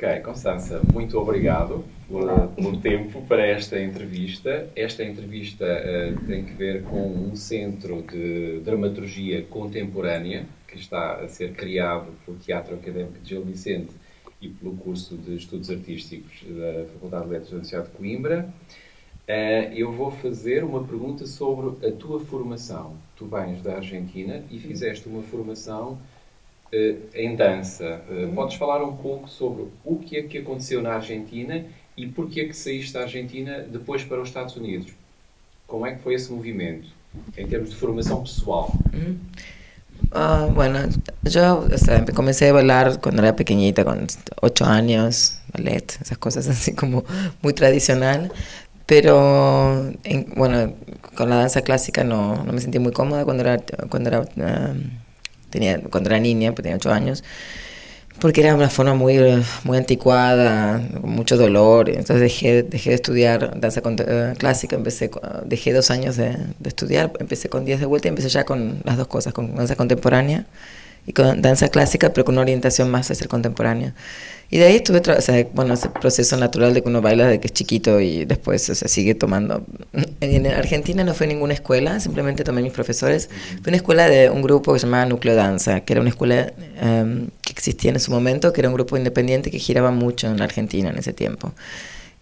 Ok, Constança, muito obrigado pelo, pelo tempo para esta entrevista. Esta entrevista uh, tem que ver com um centro de dramaturgia contemporânea que está a ser criado pelo Teatro Académico de Gil Vicente e pelo curso de Estudos Artísticos da Faculdade de Letras da Universidade de Coimbra. Uh, eu vou fazer uma pergunta sobre a tua formação. Tu vens da Argentina e fizeste uma formação em dança. Uh, podes falar um pouco sobre o que é que aconteceu na Argentina e porquê é que saíste da Argentina depois para os Estados Unidos? Como é que foi esse movimento, em termos de formação pessoal? Uh, bueno, yo o sea, comencé a bailar cuando era pequeñita, con ocho años, ballet, esas cosas así como muy tradicional. Pero, en, bueno, con la danza clásica no, no, me sentí muy cómoda cuando era, cuando era, uh, tenía, cuando era niña, pues tenía ocho años porque era una forma muy, muy anticuada, con mucho dolor. Entonces dejé, dejé de estudiar danza uh, clásica, empecé, dejé dos años de, de, estudiar, empecé con 10 de vuelta y empecé ya con las dos cosas, con danza contemporánea y con danza clásica, pero con una orientación más hacia el contemporáneo. Y de ahí estuve, o sea, bueno, ese proceso natural de que uno baila desde que es chiquito y después o sea, sigue tomando. En Argentina no fue ninguna escuela, simplemente tomé mis profesores. Fue una escuela de un grupo que se llamaba Núcleo Danza, que era una escuela um, que existía en su momento, que era un grupo independiente que giraba mucho en la Argentina en ese tiempo.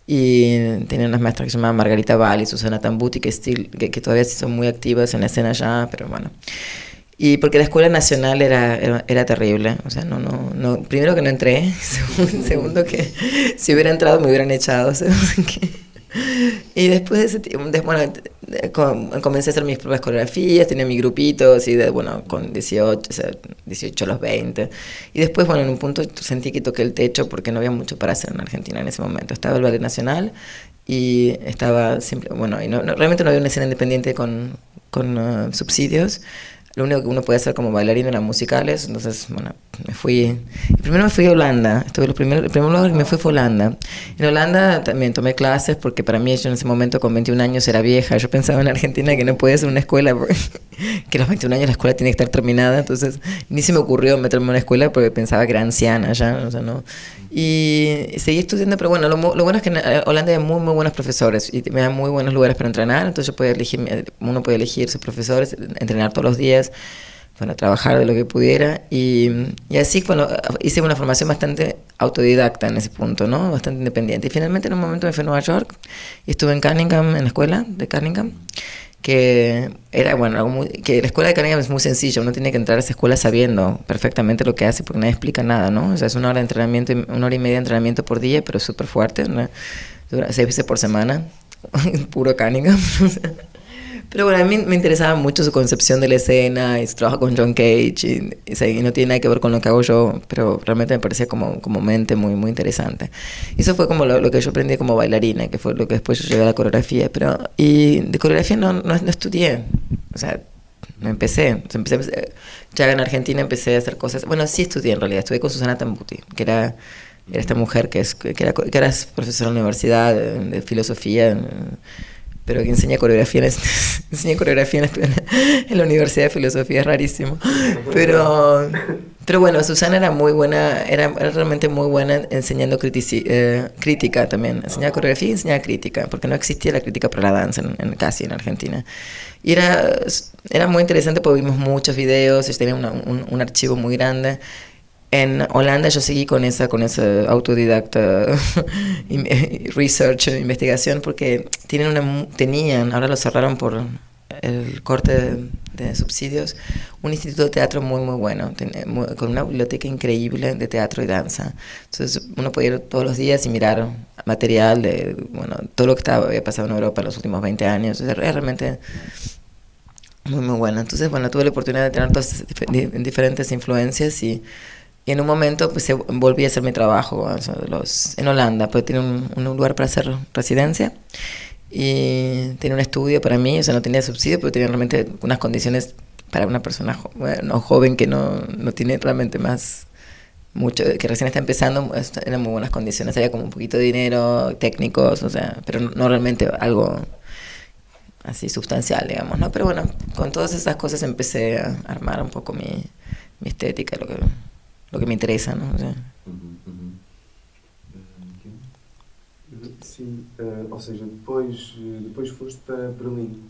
Y tenía unas maestras que se llamaban Margarita Val y Susana Tambuti, que, still, que, que todavía son muy activas en la escena ya, pero bueno. Y porque la escuela nacional era, era, era, terrible, o sea, no, no, no, primero que no entré, segundo que si hubiera entrado me hubieran echado, y después de ese tiempo, bueno, comencé a hacer mis propias coreografías, tenía mi grupito, así de, bueno, con 18, o sea, 18 a los 20, y después, bueno, en un punto sentí que toqué el techo porque no había mucho para hacer en Argentina en ese momento, estaba el Ballet Nacional y estaba siempre, bueno, y no, no, realmente no había una escena independiente con, con uh, subsidios, lo único que uno puede hacer como bailarina en las musicales. Entonces, bueno, me fui. Primero me fui a Holanda. Estuve los primeros, el primer lugar que me fui fue Holanda. En Holanda también tomé clases porque para mí, yo en ese momento con 21 años era vieja. Yo pensaba en Argentina que no podía ser una escuela, que a los 21 años la escuela tiene que estar terminada. Entonces, ni se me ocurrió meterme en una escuela porque pensaba que era anciana ya. O sea, no. Y seguí estudiando, pero bueno, lo, lo, bueno es que en Holanda hay muy, muy buenos profesores y me dan muy buenos lugares para entrenar. Entonces, yo podía elegir, uno puede elegir sus profesores, entrenar todos los días para trabajar de lo que pudiera y, y, así bueno, hice una formación bastante autodidacta en ese punto, ¿no? Bastante independiente. Y finalmente en un momento me fui a Nueva York y estuve en Cunningham, en la escuela de Cunningham, que era, bueno, algo muy, que la escuela de Cunningham es muy sencilla, uno tiene que entrar a esa escuela sabiendo perfectamente lo que hace porque nadie explica nada, ¿no? O sea, es una hora de entrenamiento, una hora y media de entrenamiento por día, pero súper fuerte, ¿no? Dura seis veces por semana, puro Cunningham. Pero bueno, a mí me interesaba mucho su concepción de la escena y su trabajo con John Cage y, y, y, no tiene nada que ver con lo que hago yo, pero realmente me parecía como, como mente muy, muy interesante. Y eso fue como lo, lo, que yo aprendí como bailarina, que fue lo que después yo llegué a la coreografía. Pero, y de coreografía no, no, no estudié, o sea, me empecé, empecé, ya en Argentina empecé a hacer cosas, bueno, sí estudié en realidad, estudié con Susana Tambuti, que era, era esta mujer que, es, que, era, que era profesora de la universidad de, de filosofía pero que enseña coreografía en, enseña coreografía en, en, la Universidad de Filosofía, es rarísimo. Pero, pero bueno, Susana era muy buena, era, era realmente muy buena enseñando critici, eh, crítica también. Enseñaba coreografía y enseñaba crítica, porque no existía la crítica para la danza en, en, casi en Argentina. Y era, era muy interesante porque vimos muchos videos, tenía una, un, un archivo muy grande en Holanda yo seguí con esa, con esa autodidacta research, investigación, porque tienen una, tenían, ahora lo cerraron por el corte de, de subsidios, un instituto de teatro muy, muy bueno, muy, con una biblioteca increíble de teatro y danza. Entonces uno podía ir todos los días y mirar material de, bueno, todo lo que estaba, había pasado en Europa en los últimos 20 años. Es realmente muy, muy bueno. Entonces, bueno, tuve la oportunidad de tener todas diferentes influencias y y en un momento pues volví a hacer mi trabajo los, en Holanda, pues tiene un, lugar para hacer residencia y tiene un estudio para mí, o sea, no tenía subsidio, pero tenía realmente unas condiciones para una persona bueno, joven que no, no tiene realmente más mucho, que recién está empezando, eran muy buenas condiciones, había como un poquito de dinero, técnicos, o sea, pero no realmente algo así sustancial, digamos, ¿no? Pero bueno, con todas esas cosas empecé a armar un poco mi, mi estética, lo que lo que me interesa, ¿no? O sea. Uh, ou seja, depois, depois foste para Berlim.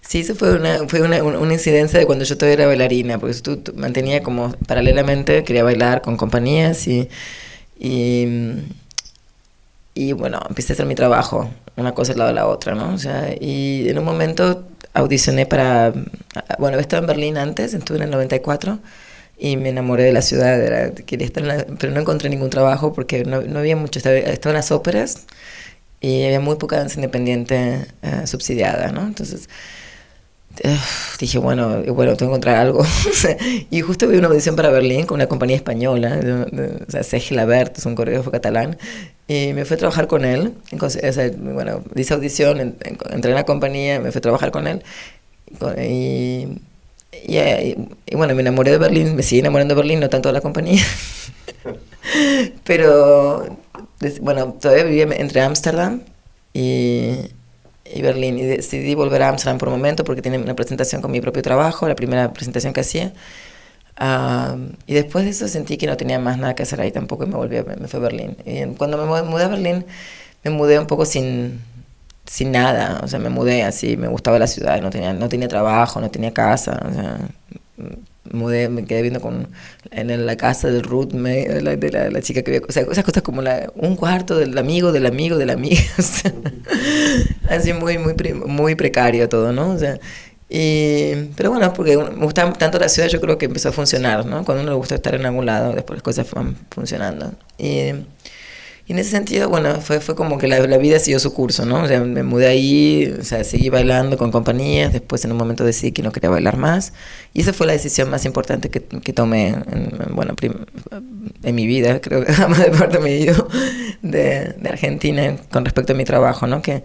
Sí, eso fue una, fue una, una incidencia de cuando yo todavía era bailarina, porque tú, tú mantenía como paralelamente, quería bailar con compañías y, y, y, bueno, empecé a hacer mi trabajo, una cosa al lado de la otra, ¿no? O sea, y en un momento audicioné para, bueno, había estado en Berlín antes, estuve en el 94 y me enamoré de la ciudad, era, quería estar en la, pero no encontré ningún trabajo porque no, no había mucho, estaba, estaba, en las óperas y había muy poca danza independiente uh, subsidiada, ¿no? Entonces dije, bueno, bueno, tengo que encontrar algo. y justo vi una audición para Berlín con una compañía española, de, de, o sea, Sergio Labert, es un coreógrafo catalán, y me fui a trabajar con él. Sea, bueno, hice audición, en, en, entré en la compañía, me fui a trabajar con él. Y, y, y, bueno, me enamoré de Berlín, me sigue enamorando de Berlín, no tanto de la compañía. Pero, bueno, todavía vivía entre Ámsterdam y y Berlín. Y decidí volver a Amsterdam por un momento porque tenía una presentación con mi propio trabajo, la primera presentación que hacía. Uh, y después de eso sentí que no tenía más nada que hacer ahí tampoco y me volví me fui a Berlín. Y cuando me mudé a Berlín, me mudé un poco sin, sin nada. O sea, me mudé así, me gustaba la ciudad, no tenía, no tenía trabajo, no tenía casa. O sea, mudé, me quedé viendo con, en la casa de Ruth, me, de, la, la, la, chica que había, o sea, esas cosas como la, un cuarto del amigo, del amigo, de la amiga, o sea, así muy, muy, muy precario todo, ¿no? O sea, y, pero bueno, porque me gustaba tanto la ciudad, yo creo que empezó a funcionar, ¿no? Cuando uno le gusta estar en algún lado, después las cosas van funcionando. Y, y en ese sentido, bueno, fue, fue como que la, la, vida siguió su curso, ¿no? O sea, me mudé ahí, o sea, seguí bailando con compañías, después en un momento decidí que no quería bailar más. Y esa fue la decisión más importante que, que tomé, en, bueno, en mi vida, creo que jamás de parte me he de, de, Argentina con respecto a mi trabajo, ¿no? Que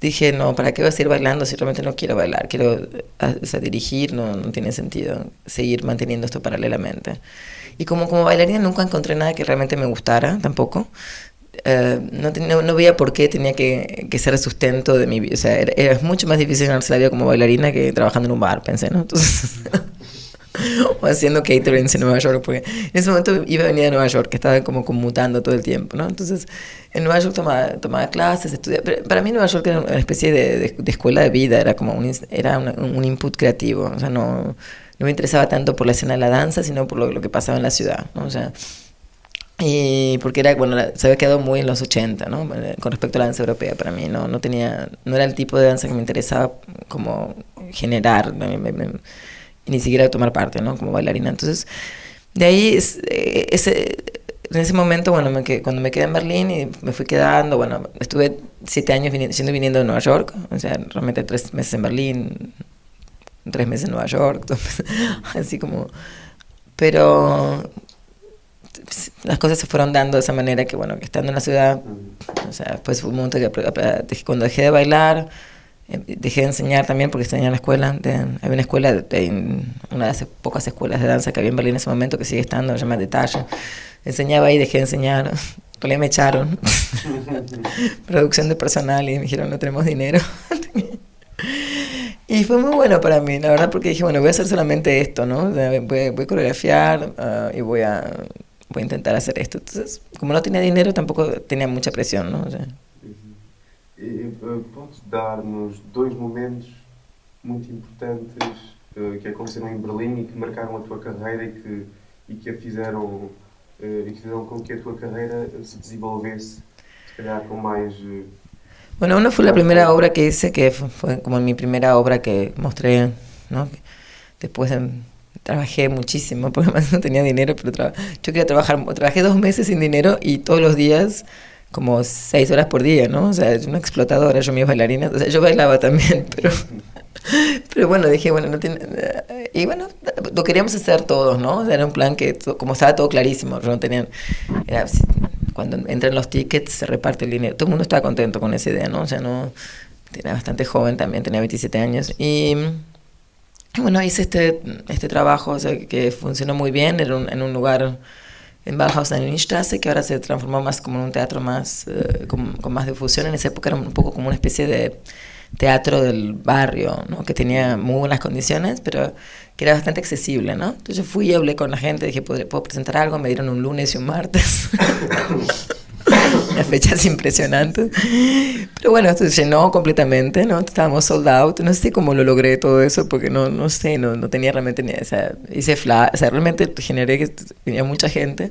dije, no, ¿para qué voy a seguir bailando si realmente no quiero bailar? Quiero o sea, dirigir, no, no tiene sentido seguir manteniendo esto paralelamente. Y como, como bailarina nunca encontré nada que realmente me gustara tampoco. Uh, no, no, no, veía por qué tenía que, que, ser sustento de mi vida. O sea, era, era, mucho más difícil ganarse la vida como bailarina que trabajando en un bar, pensé, ¿no? Entonces, o haciendo catering en Nueva York, porque en ese momento iba a venir de Nueva York, que estaba como conmutando todo el tiempo, ¿no? Entonces, en Nueva York tomaba, tomaba clases, estudiaba. Pero para mí Nueva York era una especie de, de, de escuela de vida, era como un, era un input creativo, o sea, no, no me interesaba tanto por la escena de la danza, sino por lo, lo que pasaba en la ciudad, ¿no? O sea, y porque era, bueno, se había quedado muy en los 80, ¿no? Con respecto a la danza europea, para mí, no, no tenía, no era el tipo de danza que me interesaba como generar, me, me, me, ni siquiera tomar parte, ¿no? Como bailarina. Entonces, de ahí, ese, en ese momento, bueno, me cuando me quedé en Berlín y me fui quedando, bueno, estuve siete años viniendo, siendo viniendo de Nueva York, o sea, realmente tres meses en Berlín, tres meses en Nueva York, así como, pero las cosas se fueron dando de esa manera que, bueno, que estando en la ciudad, o sea, después fue un momento que cuando dejé de bailar, dejé de enseñar también porque enseñaba en la escuela, de, había una escuela, de, una de las pocas escuelas de danza que había en Berlín en ese momento que sigue estando, se llama Detalle. Enseñaba ahí, dejé de enseñar, todavía me echaron, producción de personal y me dijeron no tenemos dinero. Y fue muy bueno para mí, la verdad, porque dije, bueno, voy a hacer solamente esto, ¿no? O sea, voy, voy, a coreografiar uh, y voy a, voy a intentar hacer esto. Entonces, como no tenía dinero, tampoco tenía mucha presión, ¿no? O sea. E, podes dar-nos dois momentos muito importantes uh, que aconteceram em Berlim e que marcaram a tua carreira e que, e que a fizeram uh, e que fizeram com que a tua carreira se desenvolvesse, se calhar com mais. Bueno, una fue la primera obra que hice, que fue como mi primera obra que mostré, ¿no? Después de, trabajé muchísimo, porque además no tenía dinero, pero yo quería trabajar, trabajé dos meses sin dinero y todos los días como seis horas por día, ¿no? O sea, una explotadora, yo mi bailarina, o sea, yo bailaba también, pero, pero bueno, dije, bueno, no tiene, y bueno, lo queríamos hacer todos, ¿no? O sea, era un plan que, como estaba todo clarísimo, yo no tenía, era, cuando entran los tickets se reparte el dinero, todo el mundo estaba contento con esa idea, ¿no? O sea, no, era bastante joven también, tenía 27 años, y bueno, hice este, este trabajo que funcionó muy bien, era un, en un lugar en Bauhaus en que ahora se transformó más como en un teatro más uh, con, con, más difusión. En esa época era un poco como una especie de teatro del barrio, ¿no? que tenía muy buenas condiciones, pero que era bastante accesible. ¿no? Entonces yo fui y hablé con la gente, dije, ¿puedo, ¿puedo presentar algo? Me dieron un lunes y un martes. unas fechas impresionantes. Pero bueno, se llenó completamente, ¿no? Estábamos sold out. No sé cómo lo logré todo eso, porque no, no sé, no, no tenía realmente ni... O sea, hice flash, o sea, realmente generé que tenía mucha gente.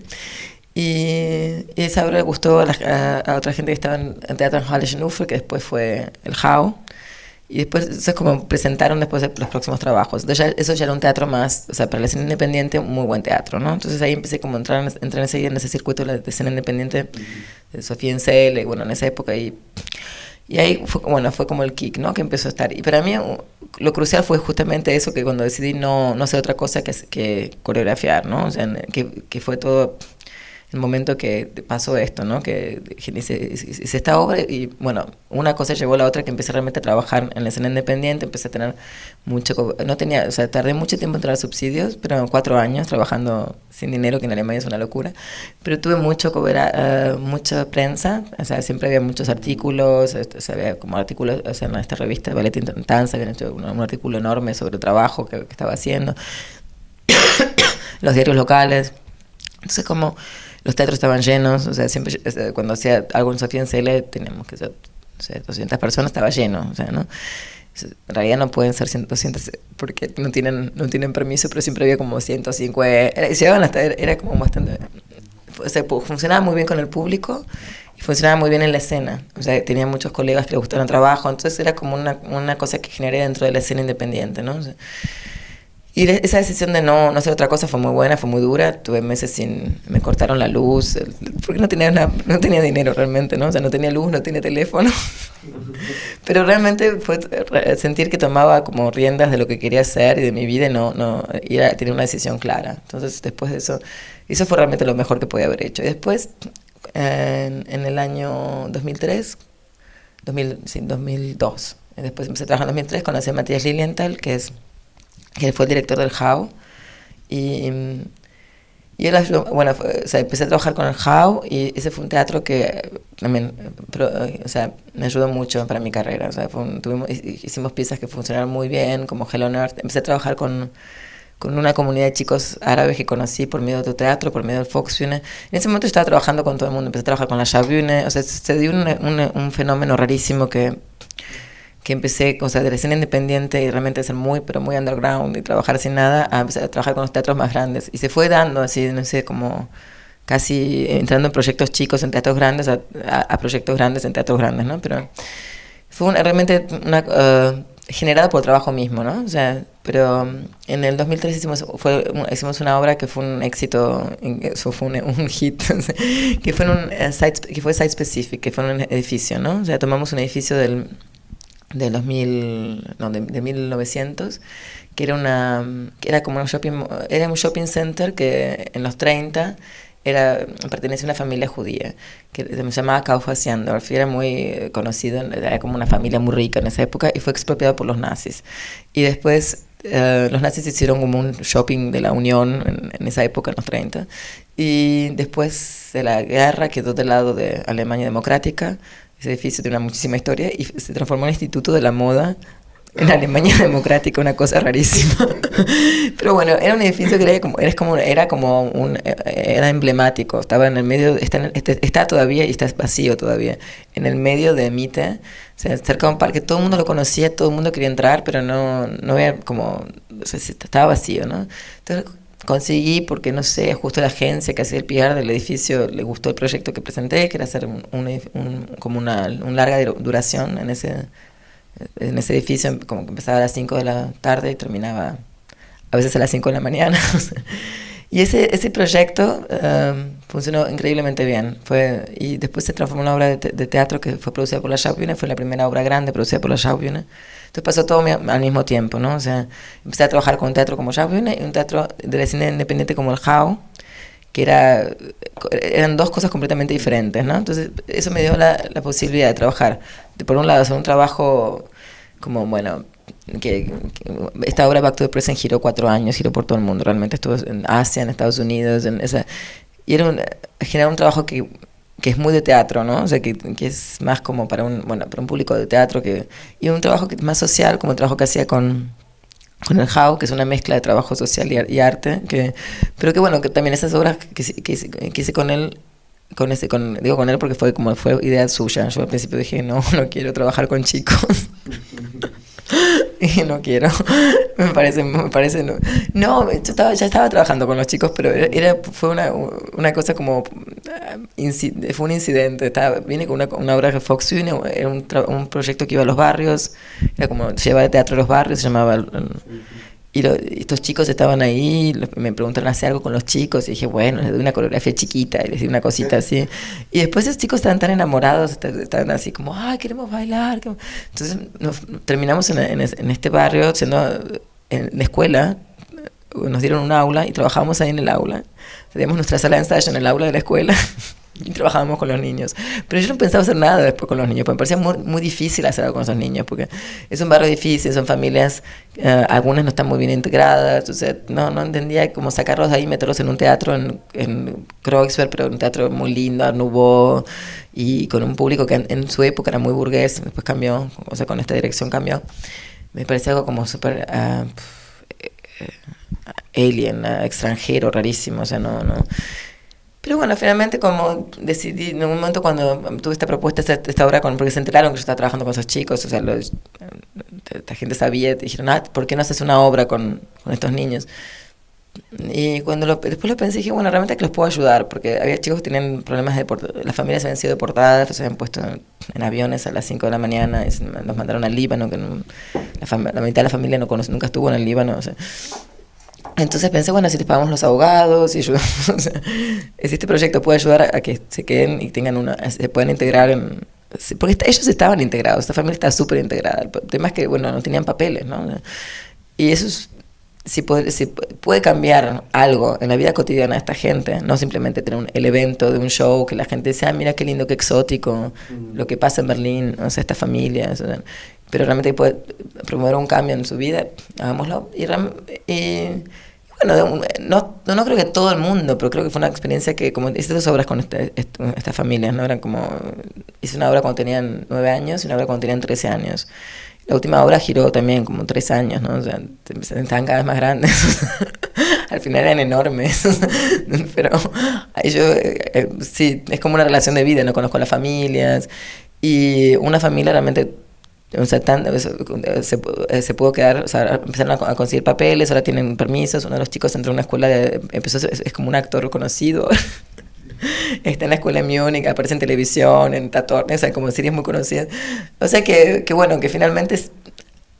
Y, esa obra le gustó a, a, otra gente que estaba en, Teatro en Halle que después fue el HAU. Y después, eso es como presentaron después de los próximos trabajos. Entonces, eso ya era un teatro más, o sea, para la escena independiente, un muy buen teatro, ¿no? Entonces ahí empecé como a entrar, entrar enseguida en ese circuito de la escena independiente de Sofía Encel, bueno, en esa época. Y, y ahí fue, bueno, fue como el kick, ¿no? Que empezó a estar. Y para mí lo crucial fue justamente eso, que cuando decidí no, no hacer otra cosa que, que coreografiar, ¿no? O sea, que, que fue todo el momento que pasó esto, ¿no? Que hice, esta obra y, bueno, una cosa llevó a la otra que empecé realmente a trabajar en la escena independiente, empecé a tener mucho, no tenía, o sea, tardé mucho tiempo en traer subsidios, pero cuatro años trabajando sin dinero, que en Alemania es una locura, pero tuve mucho, uh, mucha prensa, o sea, siempre había muchos artículos, este, o sea, había como artículos, o sea, en esta revista Ballet Intentanza habían hecho un, artículo enorme sobre el trabajo que, que estaba haciendo, los diarios locales, entonces como los teatros estaban llenos, o sea, siempre cuando hacía algo en Sofía en CL teníamos que ser, o sea, 200 personas, estaba lleno, o sea, ¿no? En realidad no pueden ser 200 porque no tienen, no tienen permiso, pero siempre había como 150, era, llegaban hasta, era como bastante, o sea, funcionaba muy bien con el público y funcionaba muy bien en la escena, o sea, tenía muchos colegas que les gustaban el trabajo, entonces era como una, una cosa que generé dentro de la escena independiente, ¿no? O sea, y esa decisión de no, no hacer otra cosa fue muy buena, fue muy dura. Tuve meses sin. Me cortaron la luz, porque no tenía, no tenía dinero realmente, ¿no? O sea, no tenía luz, no tenía teléfono. Pero realmente fue sentir que tomaba como riendas de lo que quería hacer y de mi vida y no, no, ir tener una decisión clara. Entonces, después de eso, eso fue realmente lo mejor que podía haber hecho. Y después, en, en el año 2003, 2000, sí, 2002, después empecé a trabajar en 2003, conocí a Matías Lilienthal, que es que fue el director del HAU. Y, y él, bueno, o sea, empecé a trabajar con el HAU y ese fue un teatro que también, o sea, me ayudó mucho para mi carrera. O sea, tuvimos, hicimos piezas que funcionaron muy bien, como Hello Earth. Empecé a trabajar con, con una comunidad de chicos árabes que conocí por medio de tu teatro, por medio del Foxbühne. En ese momento estaba trabajando con todo el mundo, empecé a trabajar con la Schaubühne, o sea, se dio un, un, un fenómeno rarísimo que que empecé, o sea, de la escena independiente y realmente ser muy, pero muy underground y trabajar sin nada, a empezar a trabajar con los teatros más grandes. Y se fue dando así, no sé, como casi entrando en proyectos chicos en teatros grandes a, a, proyectos grandes en teatros grandes, ¿no? Pero fue realmente una, uh, generado por el trabajo mismo, ¿no? O sea, pero um, en el 2003 hicimos, fue, hicimos una obra que fue un éxito, eso fue un, un hit, que fue, un, uh, site, que fue site specific, que fue un edificio, ¿no? O sea, tomamos un edificio del de los mil, no, de, de 1900, que era una era como un shopping era un shopping center que en los 30 era pertenecía a una familia judía que se llamaba Kaufhaus-Jandorf y era muy conocido era como una familia muy rica en esa época y fue expropiado por los nazis y después eh, los nazis hicieron como un shopping de la Unión en, en, esa época, en los 30. Y después de la guerra quedó del lado de Alemania Democrática, ese edificio tiene una muchísima historia y se transformó en Instituto de la Moda en Alemania democrática, una cosa rarísima. Pero bueno, era un edificio que era como, era como, era como un, era emblemático, estaba en el medio, está, este, está todavía y está vacío todavía, en el medio de Mite, o sea, cerca de un parque, todo el mundo lo conocía, todo el mundo quería entrar, pero no, no había como, o sea, estaba vacío, ¿no? Entonces conseguí porque no sé, justo la agencia que hacía el PR del edificio le gustó el proyecto que presenté, que era hacer un, un, como una un larga duración en ese en ese edificio, como que empezaba a las 5 de la tarde y terminaba a veces a las 5 de la mañana. y ese, ese proyecto um, funcionó increíblemente bien. Fue, y después se transformó en una obra de, de teatro que fue producida por la Schaubühne, fue la primera obra grande producida por la Schaubühne. Entonces pasó todo al mismo tiempo, ¿no? O sea, empecé a trabajar con un teatro como Schaubühne y un teatro de la cine independiente como el HAU, que era, eran dos cosas completamente diferentes, ¿no? Entonces eso me dio la, la posibilidad de trabajar, de, por un lado, hacer un trabajo como, bueno, que, esta obra Back to the Present giró cuatro años, giró por todo el mundo, realmente estuvo en Asia, en Estados Unidos, en esa, y era un, generar un trabajo que que es muy de teatro, ¿no? O sea, que, que, es más como para un, bueno, para un público de teatro que, y un trabajo que, más social, como el trabajo que hacía con, con el HAU, que es una mezcla de trabajo social y, arte, que, pero que bueno, que también esas obras que, que, que hice con él con ese, con, digo con él porque fue como fue idea suya. Yo al principio dije, no, no quiero trabajar con chicos. y no quiero. me parece, me parece, no. No, yo estaba, ya estaba trabajando con los chicos, pero era, fue una, una cosa como, eh, fue un incidente. Estaba, vine con una, una obra de Fox Uni, era un, un proyecto que iba a los barrios, era como, llevaba teatro a los barrios, se llamaba... Y estos chicos estaban ahí, me preguntaron hacer algo con los chicos, y dije, bueno, les doy una coreografía chiquita, y les di una cosita así. Y después esos chicos estaban tan enamorados, estaban así como, ay, queremos bailar. Entonces nos, terminamos en, en, este barrio, siendo en la escuela, nos dieron un aula y trabajamos ahí en el aula. Teníamos nuestra sala de ensayo en el aula de la escuela. trabajábamos con los niños. Pero yo no pensaba hacer nada después con los niños, porque me parecía muy, muy difícil hacer algo con esos niños, porque es un barrio difícil, son familias, eh, algunas no están muy bien integradas, o sea, no, no entendía cómo sacarlos de ahí meterlos en un teatro en, en pero un teatro muy lindo, Nouveau, y con un público que en, su época era muy burgués, después cambió, o sea, con esta dirección cambió. Me parecía algo como súper... Uh, alien, extranjero, rarísimo, o sea, no, no pero bueno, finalmente como decidí, en un momento cuando tuve esta propuesta, esta, obra, con, porque se enteraron que yo estaba trabajando con esos chicos, o sea, los, la gente sabía, dijeron, ah, ¿por qué no haces una obra con, estos niños? Y cuando después lo pensé, dije, bueno, realmente que los puedo ayudar, porque había chicos que tenían problemas de las familias habían sido deportadas, los habían puesto en, aviones a las 5 de la mañana, y los mandaron al Líbano, que la, la, mitad de la familia no conoce, nunca estuvo en el Líbano, o sea, entonces pensé, bueno, si te pagamos los abogados y ayudamos, o sea, este proyecto puede ayudar a, que se queden y tengan una, se puedan integrar en... Porque ellos estaban integrados, esta familia está súper integrada. El tema es que, bueno, no tenían papeles, ¿no? Y eso es, si puede, si puede cambiar algo en la vida cotidiana de esta gente, no simplemente tener un, el evento de un show que la gente dice, ah, mira qué lindo, qué exótico, lo que pasa en Berlín, o sea, estas familias, pero realmente puede promover un cambio en su vida, hagámoslo. Y, y bueno, no, no, creo que todo el mundo, pero creo que fue una experiencia que, como hice dos obras con este, estas familias, ¿no? Eran como, hice una obra cuando tenían nueve años y una obra cuando tenían trece años. La última obra giró también como tres años, ¿no? O sea, estaban cada vez más grandes. Al final eran enormes. Pero yo, eh, eh, sí, es como una relación de vida, no conozco las familias. Y una familia realmente o sea, tan, se, se, pudo quedar, o sea, empezaron a, conseguir papeles, ahora tienen permisos. Uno de los chicos entró a una escuela, de, empezó, es, como un actor reconocido. Está en la escuela en Múnich, aparece en televisión, en tatuajes, o sea, como series muy conocidas. O sea que, que bueno, que finalmente es,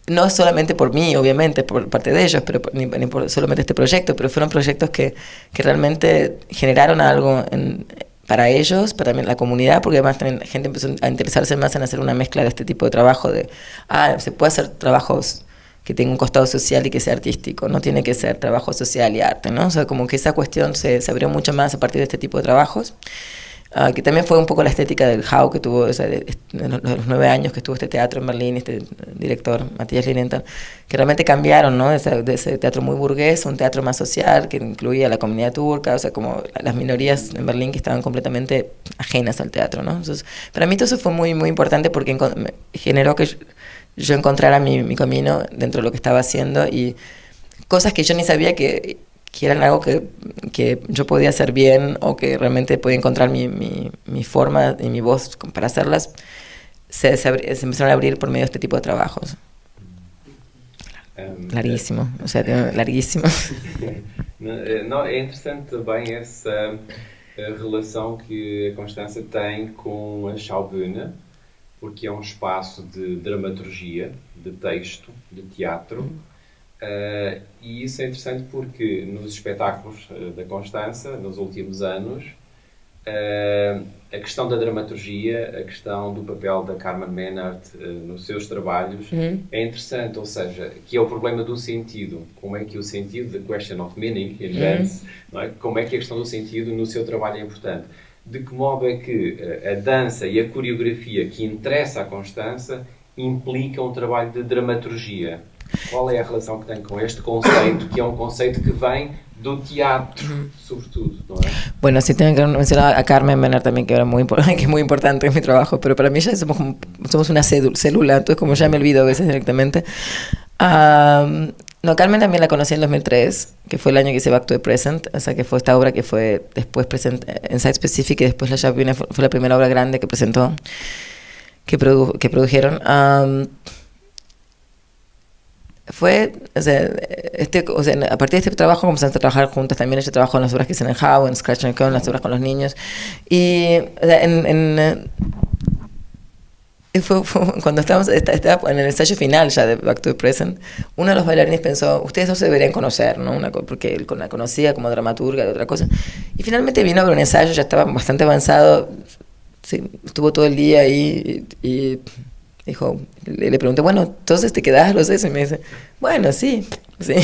no solamente por mí, obviamente, por parte de ellos, pero ni, ni por solamente este proyecto, pero fueron proyectos que, que realmente generaron algo en, para ellos, para también la comunidad, porque además también la gente empezó a interesarse más en hacer una mezcla de este tipo de trabajo, de, ah, se puede hacer trabajos que tengan un costado social y que sea artístico, no tiene que ser trabajo social y arte, ¿no? O sea, como que esa cuestión se, se abrió mucho más a partir de este tipo de trabajos. Ah, que también fue un poco la estética del How que tuvo, o sea, de, los, nueve años que estuvo este teatro en Berlín, este director, Matías Linenthal, que realmente cambiaron, ¿no? De ese, de ese, teatro muy burgués, un teatro más social, que incluía a la comunidad turca, o sea, como las minorías en Berlín que estaban completamente ajenas al teatro, ¿no? Entonces, para mí todo eso fue muy, muy importante porque generó que yo, encontrara mi, mi camino dentro de lo que estaba haciendo y cosas que yo ni sabía que que eran algo que, que, yo podía hacer bien o que realmente podía encontrar mi, mi, mi forma y mi voz para hacerlas, se, se, empezaron a abrir por medio de este tipo de trabajos. Um, larguíssimo, ou seja, larguíssimo. Não, é interessante também essa relação que a Constança tem com a Schaubühne, porque é um espaço de dramaturgia, de texto, de teatro, Uh, e isso é interessante porque nos espetáculos uh, da Constança, nos últimos anos, uh, a questão da dramaturgia, a questão do papel da Carmen Menard nos seus trabalhos uhum. é interessante, ou seja, que é o problema do sentido. Como é que o sentido, the question of meaning in dance, uhum. é? como é que a questão do sentido no seu trabalho é importante. De que modo é que a dança e a coreografia que interessa à Constança implica um trabalho de dramaturgia qual é a relação que tem com este conceito, que é um conceito que vem do teatro, sobretudo, ¿no? Bueno, sí tengo que mencionar a Carmen Menard también, que, era muy, que es muy importante en mi trabajo, pero para mí ya somos, somos una célula, entonces como ya me olvido a veces directamente. Um, No, Carmen también la conocí en 2003, que fue el año que hice Back to the Present, o sea, que fue esta obra que fue después present, en Specific y después La Chabine fue, fue, la primera obra grande que presentó, que, produ que produjeron. Um, fue, o sea, este, o sea, a partir de este trabajo comenzamos a trabajar juntas también, ese trabajo en las obras que hice en How, en Scratch and en las obras con los niños, y o sea, en, en fue, fue, cuando estábamos estaba en el ensayo final ya de Back to the Present, uno de los bailarines pensó, ustedes dos se deberían conocer, ¿no? Una, porque él la conocía como dramaturga de otra cosa. Y finalmente vino a ver un ensayo, ya estaba bastante avanzado, sí, estuvo todo el día ahí y, y dijo, le, pregunté, bueno, entonces te quedas los eso y me dice, bueno, sí, sí.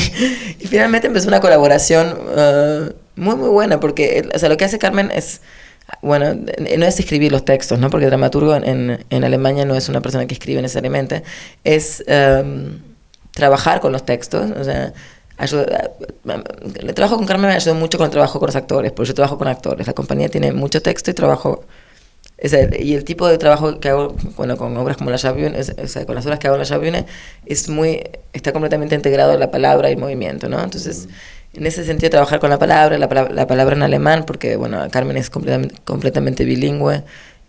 Y finalmente empezó una colaboración uh, muy, muy buena, porque o sea, lo que hace Carmen es bueno, no es escribir los textos, ¿no? Porque el dramaturgo en, en Alemania no es una persona que escribe necesariamente, es um, trabajar con los textos, o sea, ayuda, el trabajo con Carmen me ayudó mucho con el trabajo con los actores, porque yo trabajo con actores, la compañía tiene mucho texto y trabajo, es el, y el tipo de trabajo que hago, bueno, con obras como La es, o sea, con las obras que hago en La Chabune, es muy, está completamente integrado la palabra y el movimiento, ¿no? Entonces en ese sentido trabajar con la palabra, la, la palabra en alemán, porque bueno, Carmen es completamente, completamente bilingüe,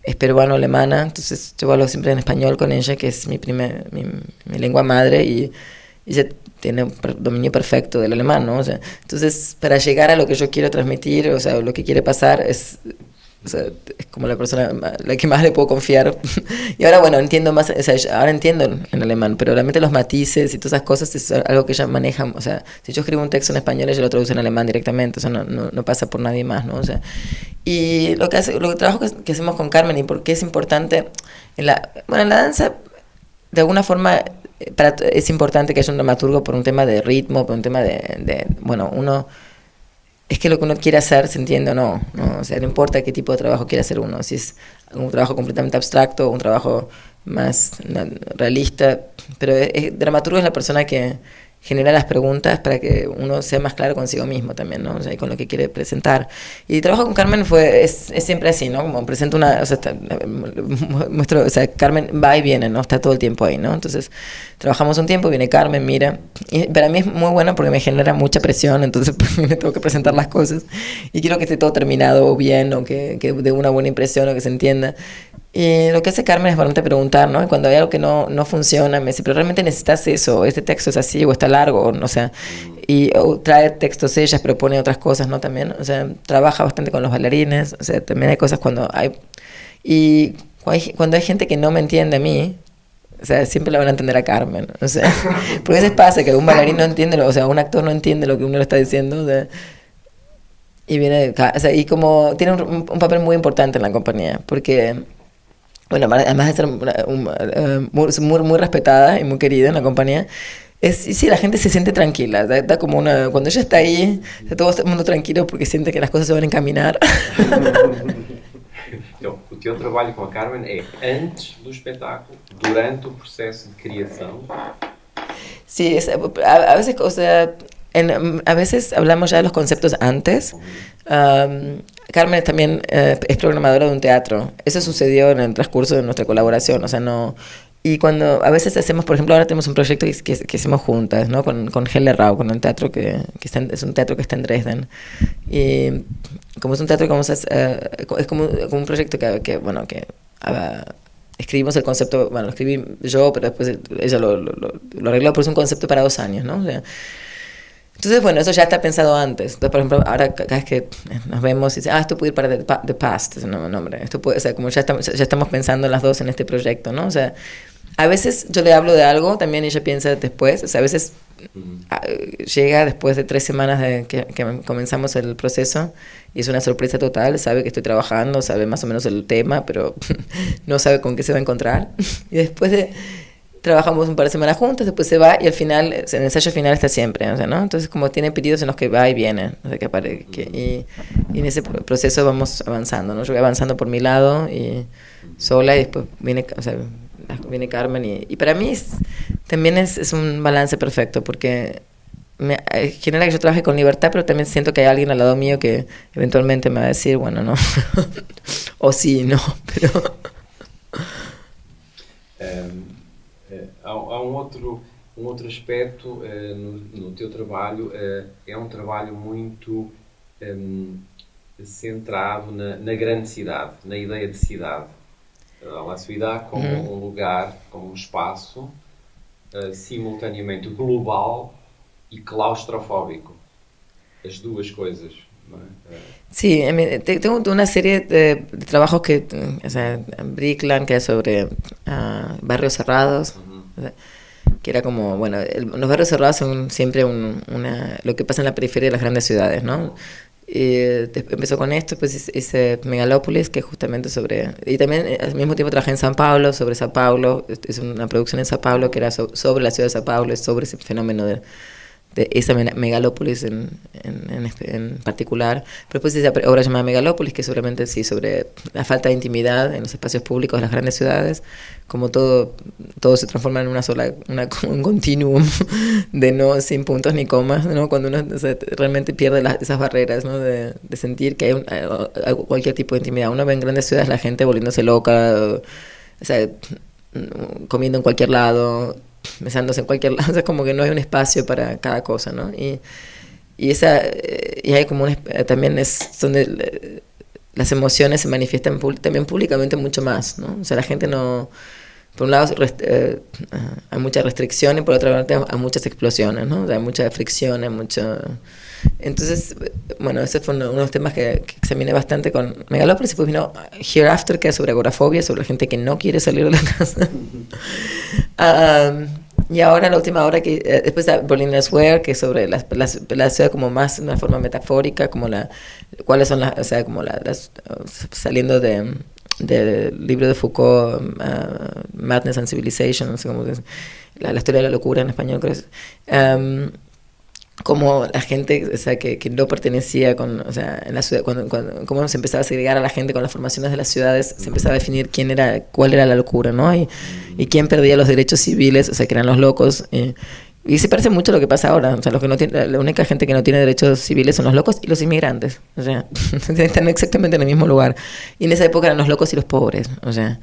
es peruano-alemana, entonces yo hablo siempre en español con ella, que es mi, primer, mi, mi lengua madre, y ella tiene un dominio perfecto del alemán, ¿no? O sea, entonces, para llegar a lo que yo quiero transmitir, o sea, lo que quiere pasar, es o sea, es como la persona la que más le puedo confiar. y ahora, bueno, entiendo más, o sea, ahora entiendo en alemán, pero realmente los matices y todas esas cosas es algo que ella maneja. O sea, si yo escribo un texto en español, ella lo traduce en alemán directamente, eso no, no, no, pasa por nadie más, ¿no? O sea, y lo que hace, lo que trabajo que, que, hacemos con Carmen y por qué es importante, en la, bueno, en la danza, de alguna forma, eh, para, es importante que haya un dramaturgo por un tema de ritmo, por un tema de, de bueno, uno es que lo que uno quiere hacer se entiende o no, no, o sea, no importa qué tipo de trabajo quiere hacer uno, si es un trabajo completamente abstracto, un trabajo más realista, pero el dramaturgo es la persona que, genera las preguntas para que uno sea más claro consigo mismo también, ¿no? O sea, con lo que quiere presentar. Y trabajo con Carmen fue, es, es siempre así, ¿no? Como presento una, o sea, está, muestro, o sea, Carmen va y viene, ¿no? Está todo el tiempo ahí, ¿no? Entonces, trabajamos un tiempo, viene Carmen, mira, y para mí es muy bueno porque me genera mucha presión, entonces me tengo que presentar las cosas y quiero que esté todo terminado bien o que, que dé una buena impresión o que se entienda. Y lo que hace Carmen es realmente preguntar, ¿no? Y cuando hay algo que no, no funciona, me dice, pero realmente necesitas eso, este texto es así o está largo, o, sea, y trae textos ellas, propone otras cosas, ¿no? También, o sea, trabaja bastante con los bailarines, o sea, también hay cosas cuando hay... Y cuando hay gente que no me entiende a mí, o sea, siempre la van a entender a Carmen, o sea, porque a veces pasa que un bailarín no entiende, o sea, un actor no entiende lo que uno le está diciendo, o sea, y viene, o sea, y como tiene un, un papel muy importante en la compañía, porque bueno, además de ser uh, muy, muy, muy, respetada y muy querida en la compañía, es, sí, la gente se siente tranquila, da, da, como una, cuando ella está ahí, está todo el mundo tranquilo porque siente que las cosas se van a encaminar. Então, o teu trabalho com a Carmen é antes do espetáculo, durante o processo de criação. Sí, es, a, a, veces, o sea, en, a veces hablamos ya de los conceptos antes. Um, Carmen también eh, es programadora de un teatro. Eso sucedió en el transcurso de nuestra colaboración, o sea, no... Y cuando a veces hacemos, por ejemplo, ahora tenemos un proyecto que, que, que hacemos juntas, ¿no? Con, con Helle Rau, con el teatro que, que está en, es un teatro que está en Dresden. Y como es un teatro que vamos a... Uh, es como, como, un proyecto que bueno, que... Uh, escribimos el concepto, bueno, lo escribí yo, pero después ella lo, lo, lo, lo arregló, pero es un concepto para dos años, ¿no? O sea, entonces, bueno, eso ya está pensado antes. Entonces, por ejemplo, ahora cada vez que nos vemos y dice, ah, esto puede ir para The, the Past, es un nombre. Esto puede, o sea, como ya estamos, ya estamos pensando las dos en este proyecto, ¿no? O sea, a veces yo le hablo de algo también ella piensa después. O sea, a veces uh, llega después de tres semanas de que, que, comenzamos el proceso y es una sorpresa total. Sabe que estoy trabajando, sabe más o menos el tema, pero no sabe con qué se va a encontrar. y después de trabajamos un par de semanas juntos, después se va y al final, el ensayo final está siempre, o sea, ¿no? Entonces como tiene periodos en los que va y viene, o sea, que, apare, que y, y, en ese proceso vamos avanzando, ¿no? Yo voy avanzando por mi lado y sola y después viene, o sea, viene Carmen y, y para mí es, también es, es, un balance perfecto porque me eh, genera que yo trabaje con libertad, pero también siento que hay alguien al lado mío que eventualmente me va a decir, bueno, no, o sí, no, pero... Um há, há um, outro, um outro aspecto uh, no, no, teu trabalho uh, é um trabalho muito um, centrado na, na, grande cidade, na ideia de cidade. A cidade como uhum. um lugar, como um espaço uh, simultaneamente global e claustrofóbico. As duas coisas. Sí, tengo una serie de, trabajos que, o sea, Brickland, que es sobre uh, barrios cerrados, que era como, bueno, los barrios cerrados son siempre un, una, lo que pasa en la periferia de las grandes ciudades, ¿no? Y empezó con esto, pues hice Megalópolis, que es justamente sobre... Y también eh, al mismo tiempo trabajé en San Pablo, sobre Sao Paulo, es una producción en Sao Paulo que era sobre la ciudad de Sao Paulo, es sobre ese fenómeno de esa megalópolis en, en, en, particular. Pero después esa obra llamada Megalópolis, que seguramente sí, sobre la falta de intimidad en los espacios públicos de las grandes ciudades, como todo, todo se transforma en una sola, una, un continuum de no sin puntos ni comas, ¿no? cuando uno realmente pierde las, esas barreras ¿no? de, de sentir que hay, un, hay, cualquier tipo de intimidad. Uno ve en grandes ciudades la gente volviéndose loca, o sea, comiendo en cualquier lado, besándose en cualquier lado, es como que no hay un espacio para cada cosa, ¿no? Y, y esa, eh, y hay como un, también es donde las emociones se manifiestan también públicamente mucho más, ¿no? O sea, la gente no, por un lado eh, hay mucha restricción y por otra parte hay muchas explosiones, ¿no? O sea, hay mucha fricción, hay mucho... Entonces, bueno, ese fue uno, de los temas que, que, examiné bastante con Megalópolis. Después vino Hereafter, que es sobre agorafobia, sobre la gente que no quiere salir de la casa. y ahora la última obra que eh, después de Berliner Square, que es sobre la, la, ciudad como más de una forma metafórica, como la cuáles son las, o sea, como las, saliendo de del libro de Foucault, uh, Madness and Civilization, no sé cómo es, la, historia de la locura en español, creo. Um, como la gente, o sea, que, que, no pertenecía con, o sea, en la ciudad, cuando, cuando, cómo se empezaba a segregar a la gente con las formaciones de las ciudades, se empezaba a definir quién era, cuál era la locura, ¿no? Y, y quién perdía los derechos civiles, o sea, que eran los locos. Eh, y se parece mucho a lo que pasa ahora. O sea, los que no tiene, la única gente que no tiene derechos civiles son los locos y los inmigrantes. O sea, están exactamente en el mismo lugar. Y en esa época eran los locos y los pobres. O sea,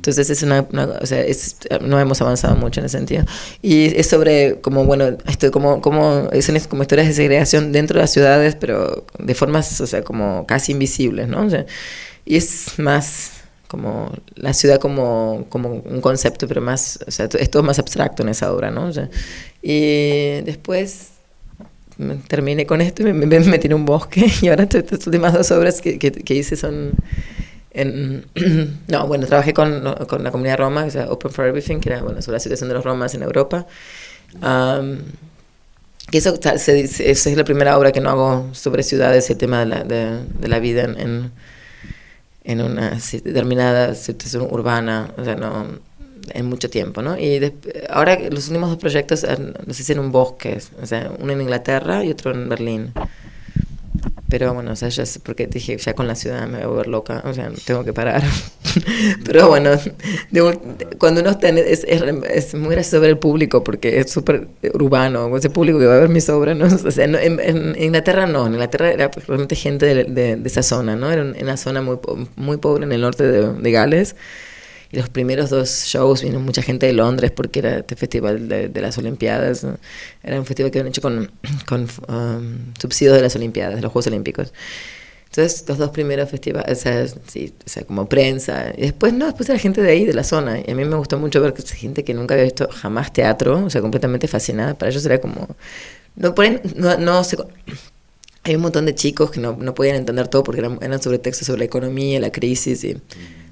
entonces es una, o sea, es, no hemos avanzado mucho en ese sentido. Y es sobre como, bueno, esto, como, como, son como historias de segregación dentro de las ciudades, pero de formas, o sea, como casi invisibles, ¿no? O sea, y es más como la ciudad como, como un concepto, pero más, o sea, es todo más abstracto en esa obra, ¿no? y después terminé con esto y me, metí en un bosque y ahora estas últimas dos obras que, que, hice son... En, no, bueno, trabajé con, con la comunidad roma, o sea, Open for Everything, que era bueno, sobre la situación de los romas en Europa. que eso, es la primera obra que no hago sobre ciudades, el tema de la, de, de la vida en en una determinada situación urbana, o sea, no, en mucho tiempo, ¿no? Y ahora los últimos dos proyectos los hice en un bosque, o sea, uno en Inglaterra y otro en Berlín. Pero bueno, o sea, ya porque dije, ya con la ciudad me voy a volver loca, o sea, tengo que parar. Pero bueno, cuando uno está es, es, muy gracioso ver el público porque es súper urbano, ese público que va a ver mis obras, ¿no? O sea, en, Inglaterra no, en Inglaterra era realmente gente de, de, esa zona, ¿no? Era una zona muy, muy pobre en el norte de Gales. Y los primeros dos shows vino mucha gente de Londres porque era este festival de, las Olimpiadas. Era un festival que habían hecho con, con um, subsidios de las Olimpiadas, de los Juegos Olímpicos. Entonces, los dos primeros festivales, o sea, sí, o sea, como prensa. Y después, no, después era gente de ahí, de la zona. Y a mí me gustó mucho ver gente que nunca había visto jamás teatro, o sea, completamente fascinada. Para ellos era como. No, pueden, no, no hay un montón de chicos que no, no podían entender todo porque eran, eran sobre textos sobre la economía, la crisis y